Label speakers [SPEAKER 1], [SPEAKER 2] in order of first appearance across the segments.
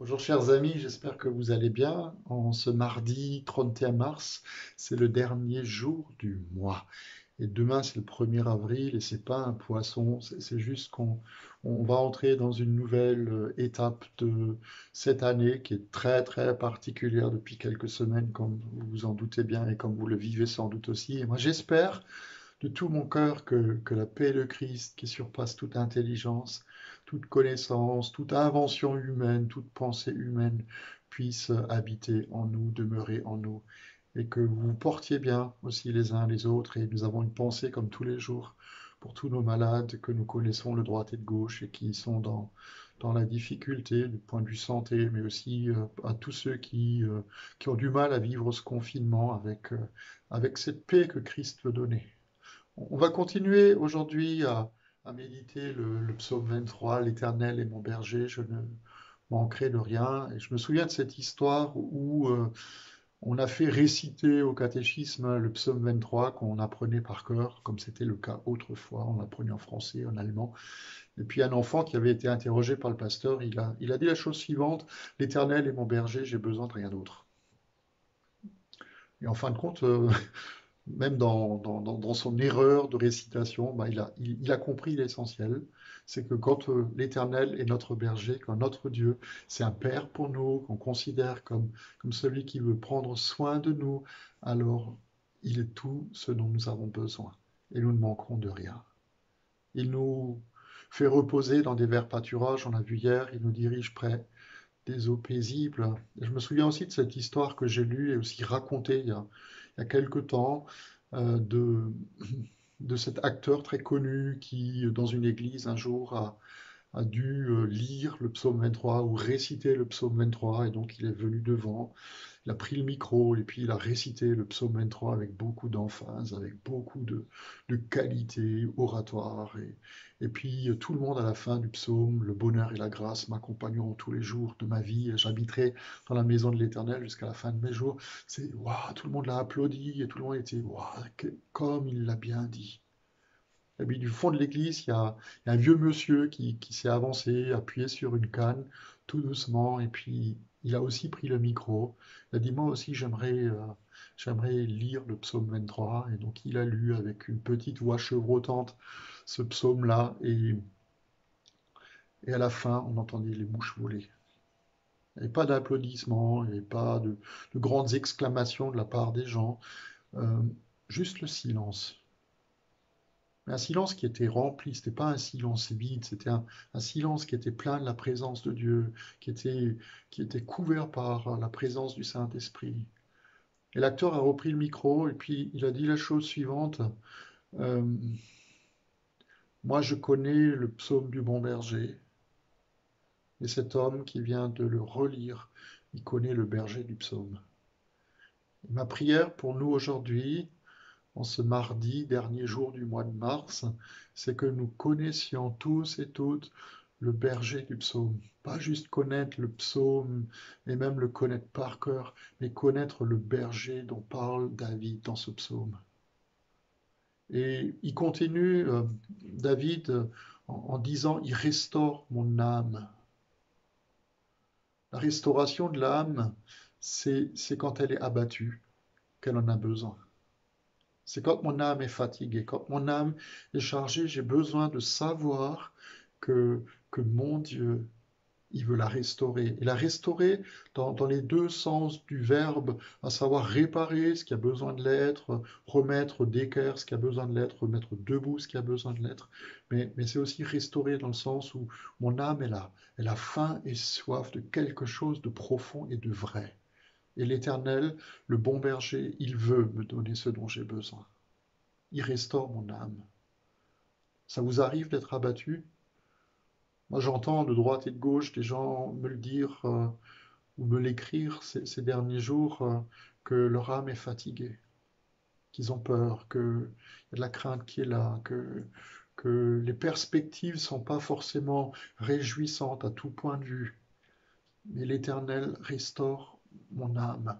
[SPEAKER 1] Bonjour chers amis, j'espère que vous allez bien. En ce mardi 31 mars, c'est le dernier jour du mois. Et demain, c'est le 1er avril et c'est pas un poisson, c'est juste qu'on on va entrer dans une nouvelle euh, étape de cette année qui est très très particulière depuis quelques semaines, comme vous vous en doutez bien et comme vous le vivez sans doute aussi. Et moi, j'espère de tout mon cœur que, que la paix de Christ, qui surpasse toute intelligence, toute connaissance, toute invention humaine, toute pensée humaine puisse habiter en nous, demeurer en nous, et que vous vous portiez bien aussi les uns les autres, et nous avons une pensée comme tous les jours pour tous nos malades que nous connaissons de droite et de gauche et qui sont dans, dans la difficulté du point de vue santé, mais aussi euh, à tous ceux qui, euh, qui ont du mal à vivre ce confinement avec, euh, avec cette paix que Christ veut donner. On va continuer aujourd'hui à, méditer le, psaume 23, L'Éternel est mon berger, je ne manquerai de rien. Et je me souviens de cette histoire où euh, on a fait réciter au catéchisme le psaume 23 qu'on apprenait par cœur, comme c'était le cas autrefois, on l'apprenait en français, en allemand. Et puis un enfant qui avait été interrogé par le pasteur, il a, il a dit la chose suivante, L'Éternel est mon berger, j'ai besoin de rien d'autre. Et en fin de compte, euh, même dans, son erreur de récitation, bah, il, a, compris l'essentiel. C'est que quand euh, l'Éternel est notre berger, quand notre Dieu, c'est un Père pour nous, qu'on considère comme, comme celui qui veut prendre soin de nous, alors il est tout ce dont nous avons besoin. Et nous ne manquerons de rien. Il nous fait reposer dans des verts pâturages, on l'a vu hier, il nous dirige près des eaux paisibles. je me souviens aussi de cette histoire que j'ai lue et aussi racontée il y a, quelque temps euh, de, de cet acteur très connu qui, dans une église, un jour a, a dû euh, lire le psaume 23 ou réciter le psaume 23 et donc il est venu devant, il a pris le micro et puis il a récité le psaume 23 avec beaucoup d'emphase, avec beaucoup de, qualité oratoire et, et puis euh, tout le monde à la fin du psaume, le bonheur et la grâce m'accompagneront tous les jours de ma vie, j'habiterai dans la maison de l'Éternel jusqu'à la fin de mes jours. C'est waouh, tout le monde l'a applaudi et tout le monde était waouh, comme il l'a bien dit. Et puis du fond de l'église, il y, a, un vieux monsieur qui, s'est avancé, appuyé sur une canne, tout doucement, et puis il a aussi pris le micro. Il a dit, moi aussi, j'aimerais euh, lire le psaume 23. Et donc il a lu avec une petite voix chevrotante ce psaume-là, et, et à la fin, on entendait les mouches voler. Et pas d'applaudissements, et pas de, grandes exclamations de la part des gens, euh, juste le silence un silence qui était rempli, ce n'était pas un silence vide, c'était un, silence qui était plein de la présence de Dieu, qui était, qui était couvert par la présence du Saint-Esprit. Et l'acteur a repris le micro et puis il a dit la chose suivante. Euh, moi, je connais le psaume du bon berger. Et cet homme qui vient de le relire, il connaît le berger du psaume. ma prière pour nous aujourd'hui, en ce mardi, dernier jour du mois de mars, c'est que nous connaissions tous et toutes le berger du psaume. Pas juste connaître le psaume et même le connaître par cœur, mais connaître le berger dont parle David dans ce psaume. Et il continue, euh, David, en, disant, il restaure mon âme. La restauration de l'âme, c'est quand elle est abattue qu'elle en a besoin. C'est quand mon âme est fatiguée, quand mon âme est chargée, j'ai besoin de savoir que, que mon Dieu, il veut la restaurer. Et la restaurer dans, les deux sens du verbe, à savoir réparer ce qui a besoin de l'être, remettre d'équerre ce qui a besoin de l'être, remettre debout ce qui a besoin de l'être. Mais, mais c'est aussi restaurer dans le sens où mon âme est là. Elle a faim et soif de quelque chose de profond et de vrai. Et l'Éternel, le bon berger, il veut me donner ce dont j'ai besoin. Il restaure mon âme. Ça vous arrive d'être abattu? Moi, j'entends de droite et de gauche des gens me le dire euh, ou me l'écrire ces, derniers jours euh, que leur âme est fatiguée, qu'ils ont peur, qu'il y a de la crainte qui est là, que, que les perspectives ne sont pas forcément réjouissantes à tout point de vue. Mais l'Éternel restaure mon âme.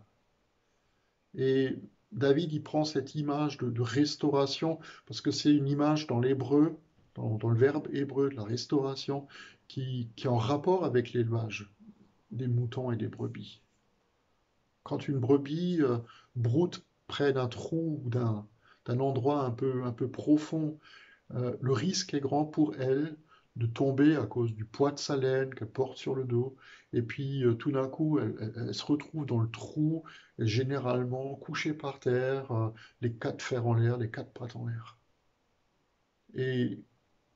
[SPEAKER 1] Et David, il prend cette image de, restauration, parce que c'est une image dans l'hébreu, dans, le verbe hébreu de la restauration, qui, qui est en rapport avec l'élevage. des moutons et des brebis. Quand une brebis euh, broute près d'un trou ou d'un endroit un peu, un peu profond, euh, le risque est grand pour elle de tomber à cause du poids de sa laine qu'elle porte sur le dos. Et puis euh, tout d'un coup, elle, se retrouve dans le trou, généralement couchée par terre, les quatre fers en l'air, les quatre pattes en l'air. Et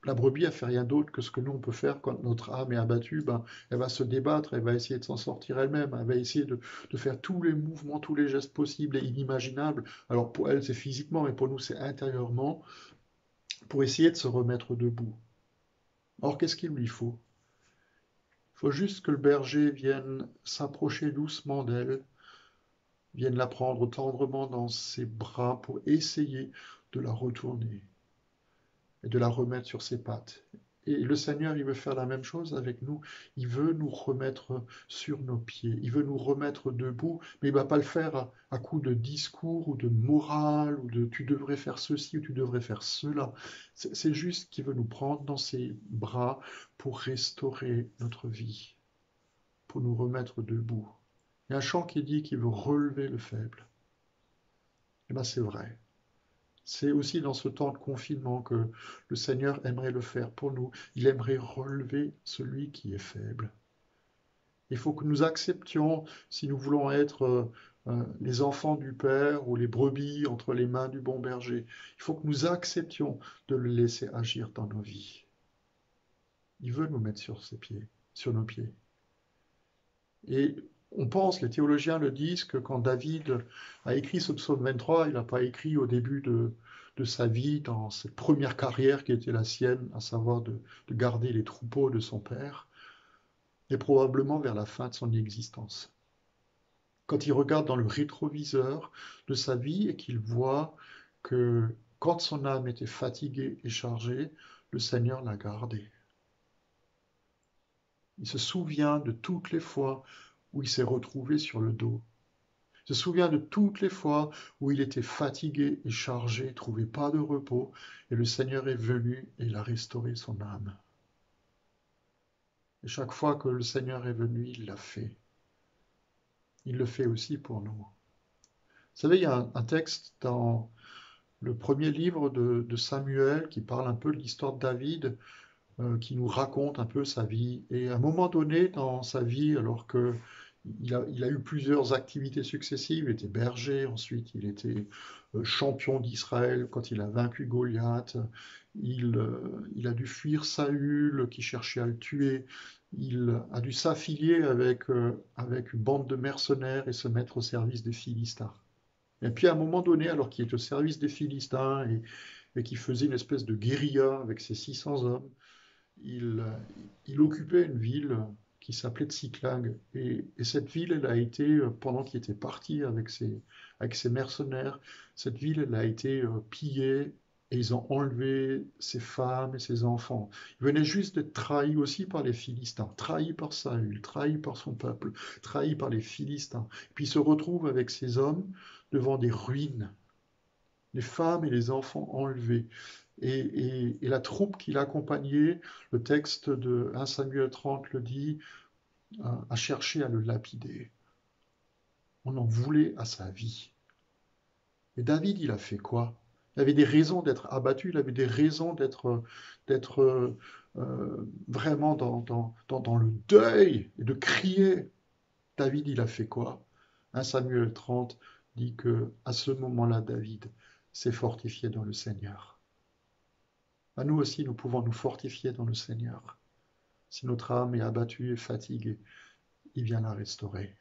[SPEAKER 1] la brebis, a fait rien d'autre que ce que nous, on peut faire quand notre âme est abattue. Ben, elle va se débattre, elle va essayer de s'en sortir elle-même, elle va essayer de, faire tous les mouvements, tous les gestes possibles et inimaginables. Alors pour elle, c'est physiquement, mais pour nous, c'est intérieurement, pour essayer de se remettre debout. Or, qu'est-ce qu'il lui faut? Il faut juste que le berger vienne s'approcher doucement d'elle, vienne la prendre tendrement dans ses bras pour essayer de la retourner et de la remettre sur ses pattes. Et le Seigneur, il veut faire la même chose avec nous. Il veut nous remettre sur nos pieds. Il veut nous remettre debout, mais il ne va pas le faire à, coup de discours ou de morale ou de tu devrais faire ceci ou tu devrais faire cela. C'est juste qu'il veut nous prendre dans ses bras pour restaurer notre vie, pour nous remettre debout. Il y a un chant qui dit qu'il veut relever le faible. Eh bien c'est vrai. C'est aussi dans ce temps de confinement que le Seigneur aimerait le faire pour nous. Il aimerait relever celui qui est faible. Il faut que nous acceptions, si nous voulons être euh, euh, les enfants du Père ou les brebis entre les mains du bon berger, il faut que nous acceptions de le laisser agir dans nos vies. Il veut nous mettre sur ses pieds, sur nos pieds. Et on pense, les théologiens le disent, que quand David a écrit ce psaume 23, il n'a pas écrit au début de, sa vie, dans cette première carrière qui était la sienne, à savoir de, garder les troupeaux de son père, et probablement vers la fin de son existence. Quand il regarde dans le rétroviseur de sa vie et qu'il voit que quand son âme était fatiguée et chargée, le Seigneur l'a gardé. Il se souvient de toutes les fois où il s'est retrouvé sur le dos. Il se souvient de toutes les fois où il était fatigué et chargé, trouvait pas de repos, et le Seigneur est venu et il a restauré son âme. Et chaque fois que le Seigneur est venu, il l'a fait. Il le fait aussi pour nous. Vous savez, il y a un, texte dans le premier livre de, Samuel qui parle un peu de l'histoire de David, euh, qui nous raconte un peu sa vie. Et à un moment donné dans sa vie, alors que il a, eu plusieurs activités successives. Il était berger, ensuite il était euh, champion d'Israël quand il a vaincu Goliath. Il, euh, il, a dû fuir Saül qui cherchait à le tuer. Il a dû s'affilier avec, euh, avec une bande de mercenaires et se mettre au service des Philistins. Et puis à un moment donné, alors qu'il était au service des Philistins et, qu'il faisait une espèce de guérilla avec ses 600 hommes, il occupait une ville qui s'appelait Tsiklag. Et, cette ville, elle a été, euh, pendant qu'il était parti avec ses, avec ses mercenaires, cette ville, elle a été euh, pillée et ils ont enlevé ses femmes et ses enfants. Il venait juste d'être trahi aussi par les Philistins, trahi par Saül, trahi par son peuple, trahi par les Philistins. puis il se retrouve avec ses hommes devant des ruines, les femmes et les enfants enlevés. Et, la troupe qui l'accompagnait, le texte de 1 Samuel 30 le dit, a cherché à le lapider. On en voulait à sa vie. Et David, il a fait quoi? Il avait des raisons d'être abattu, il avait des raisons d'être euh, vraiment dans, le deuil et de crier. David, il a fait quoi? 1 Samuel 30 dit que à ce moment-là, David s'est fortifié dans le Seigneur. À nous aussi, nous pouvons nous fortifier dans le Seigneur. Si notre âme est abattue et fatiguée, il vient la restaurer.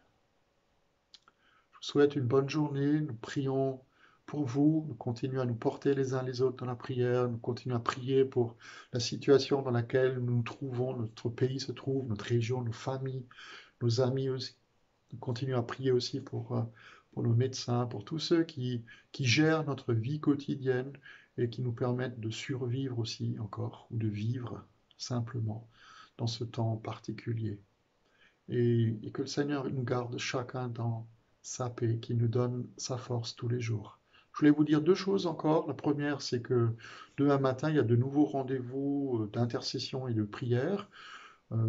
[SPEAKER 1] Je vous souhaite une bonne journée. Nous prions pour vous. Nous continuons à nous porter les uns les autres dans la prière. Nous continuons à prier pour la situation dans laquelle nous nous trouvons, notre pays se trouve, notre région, nos familles, nos amis aussi. Nous continuons à prier aussi pour, euh, pour nos médecins, pour tous ceux qui, qui gèrent notre vie quotidienne et qui nous permettent de survivre aussi encore, ou de vivre simplement dans ce temps particulier. Et, que le Seigneur nous garde chacun dans sa paix, qui nous donne sa force tous les jours. Je voulais vous dire deux choses encore. La première, c'est que demain matin, il y a de nouveaux rendez-vous euh, d'intercession et de prière.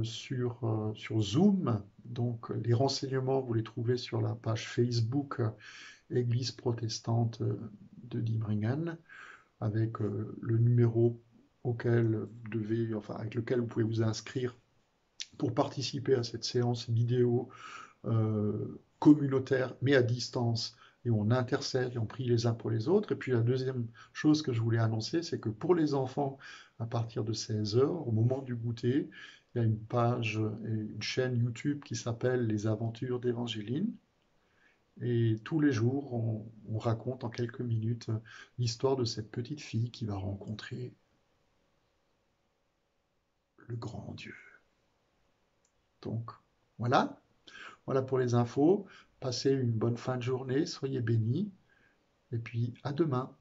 [SPEAKER 1] sur, sur Zoom. Donc les renseignements, vous les trouvez sur la page Facebook Église protestante de Diebringen, avec le numéro auquel enfin, avec lequel vous pouvez vous inscrire pour participer à cette séance vidéo communautaire, mais à distance, et on intercède et on prie les uns pour les autres. Et puis la deuxième chose que je voulais annoncer, c'est que pour les enfants, à partir de 16 heures, au moment du goûter, il y a une page et une chaîne YouTube qui s'appelle Les Aventures d'Évangéline. Et tous les jours, on, raconte en quelques minutes l'histoire de cette petite fille qui va rencontrer le grand Dieu. Donc, voilà. Voilà pour les infos. Passez une bonne fin de journée, soyez bénis, et puis à demain.